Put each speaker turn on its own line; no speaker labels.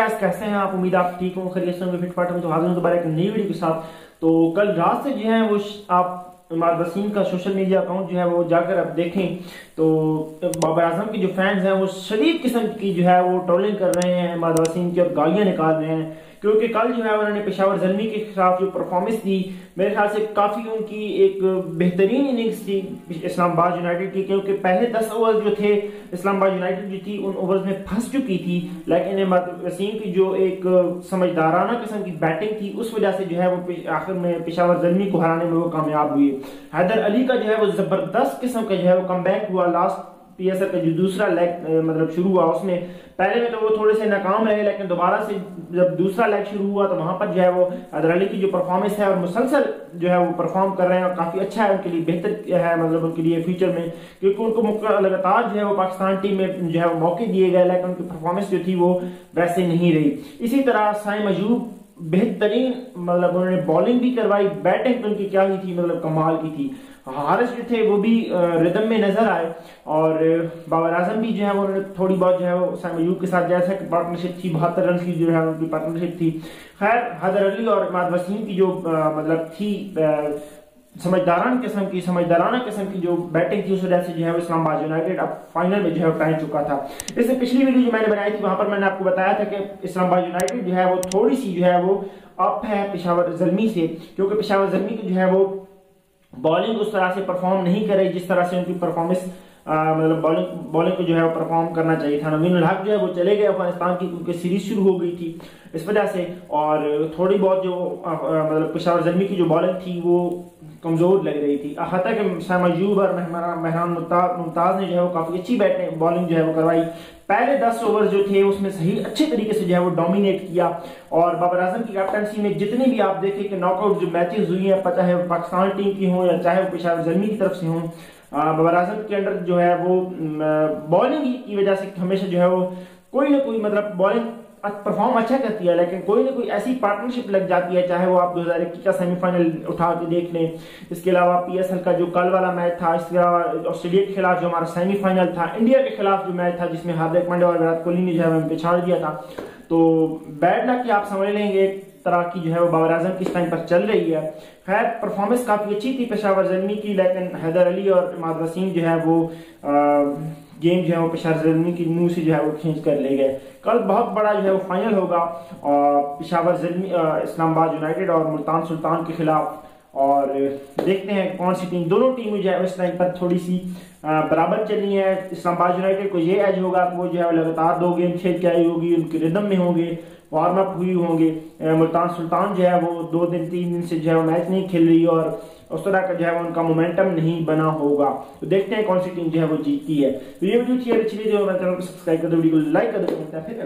कैसे कैसे हैं आप? उम्मीद आप ठीक हो खरीद से फिट फाट में तो हाजिर हूँ दोबारा एक नई वीडियो के साथ। तो कल रात से जो है वो आप इमार वसीम का सोशल मीडिया अकाउंट जो है वो जाकर आप देखें। तो बाबर आज़म के जो फैंस हैं, वो शरीफ किस्म की जो है वो ट्रोलिंग कर रहे हैं इमार वसीम की और गालियाँ निकाल रहे हैं। क्योंकि कल जो है उन्होंने पेशावर जलमी के खिलाफ जो परफॉर्मेंस दी, मेरे ख्याल से काफ़ी उनकी एक बेहतरीन इनिंग्स थी इस्लामाबाद यूनाइटेड की, क्योंकि पहले दस ओवर जो थे, इस्लामाबाद यूनाइटेड जो थी, उन ओवर्स में फंस चुकी थी। लेकिन वसीम की जो एक समझदाराना किस्म की बैटिंग थी, उस वजह से जो है वो आखिर में पेशावर जलमी को हराने में वो कामयाब हुई हैदर अली का जो है वो ज़बरदस्त किस्म का जो है वो कम हुआ। लास्ट पीएसएल का जो दूसरा लेग मतलब शुरू हुआ, उसमें पहले में तो वो थोड़े से नाकाम रहे, लेकिन दोबारा से जब दूसरा लेग शुरू हुआ तो वहाँ पर जो है वो अदर अली की जो परफॉर्मेंस है और मुसलसल जो है वो परफॉर्म कर रहे हैं और काफ़ी अच्छा है उनके लिए, बेहतर है मतलब उनके लिए फ्यूचर में, क्योंकि उनको लगातार जो है वो पाकिस्तान टीम में जो है वो मौके दिए गए, लेकिन उनकी परफॉर्मेंस जो थी वो वैसे नहीं रही। इसी तरह साई अजूब बेहतरीन मतलब उन्होंने बॉलिंग भी करवाई बैटिंग तो उनकी क्या ही थी मतलब कमाल की थी। हारिस जो थे वो भी रिदम में नज़र आए और बाबर आज़म भी जो है उन्होंने थोड़ी बहुत जो है वो सैमयूब के साथ जैसा कि पार्टनरशिप थी बहत्तर रन की जो है उनकी पार्टनरशिप थी। खैर हजर अली और इमाद वसीम की जो आ, मतलब थी समझदारान किस्म की, समझदाराना किस्म की जो बैटिंग थी उस वजह से जो है वो इस्लामाबाद यूनाइटेड अब फाइनल में जो है पहन चुका था। इससे पिछली वीडियो जो मैंने बनाई थी, वहाँ पर मैंने आपको बताया था कि इस्लामाबाद यूनाइटेड जो है वो थोड़ी सी जो है वो अप है पिशावर जलमी से, क्योंकि पिशावर जलमी की जो है वो बॉलिंग उस तरह से परफॉर्म नहीं करे जिस तरह से उनकी परफॉर्मेंस मतलब बॉलिंग बॉलिंग को जो है वो परफॉर्म करना चाहिए था। नवीन हक जो है वो चले गए अफ़गानिस्तान की, क्योंकि सीरीज़ शुरू हो गई थी इस वजह से। और थोड़ी बहुत जो मतलब पिशावर जलमी की जो बॉलिंग थी, वो कमज़ोर लग रही थी। हती कि शामजूब और मेहरान मुमताज़ ने जो है वो काफ़ी अच्छी बैटिंग, बॉलिंग जो है वो करवाई। पहले दस ओवर जो थे, उसमें सही, अच्छे तरीके से जो है वो डोमिनेट किया। और बाबर आज़म की कैप्टनसी में जितने भी आप देखें कि नॉकआउट जो मैचेस हुई हैं चाहे पाकिस्तान टीम की हो या चाहे वो पेशावर जर्मी की तरफ़ से हो बाबर आज़म के अंडर जो है वो बॉलिंग की वजह से हमेशा जो है वो कोई ना कोई मतलब बॉलिंग परफॉर्म अच्छा करती है लेकिन कोई ना कोई ऐसी पार्टनरशिप लग जाती है चाहे वो आप 2021 का सेमीफाइनल उठा के देख लें। इसके अलावा पीएसएल का जो कल वाला मैच था इसके अलावा ऑस्ट्रेलिया के खिलाफ जो हमारा सेमीफाइनल था इंडिया के खिलाफ जो मैच था जिसमें हार्दिक पांड्या और विराट कोहली ने जो है पिछाड़ दिया था। तो बैड ना कि आप समझ लेंगे तरह की जो है वो बाबर आज़म किस टाइम पर चल रही है। खैर परफॉर्मेंस काफ़ी अच्छी थी पेशावर जलमी की लेकिन हैदर अली और इमाद वसीम जो है वो आ, गेम जो है वो पेशावर जलमी की मुँह से जो है वो खींच कर ले गए। कल बहुत बड़ा जो है वो फाइनल होगा, और पेशावर जलमी इस्लामाबाद यूनाइटेड और मुल्तान सुल्तान के खिलाफ। और देखते हैं कौन सी टीम दोनों टीम जो है उस टाइम पर थोड़ी सी बराबर चली है। इस्लामाबाद यूनाइटेड को ये एज होगा कि वो जो है लगातार दो गेम खेल के आई होगी, उनके रिदम में होंगे वार्म अप हुई होंगे। मुल्तान सुल्तान जो है वो दो दिन, तीन दिन से जो है मैच नहीं खेल रही और उस तरह का जो है उनका मोमेंटम नहीं बना होगा। तो देखते हैं कौन सी टीम जो है वो जीतती है। तो वीडियो है अच्छी चैनल को सब्सक्राइब कर दो, वीडियो को लाइक कर दो, फिर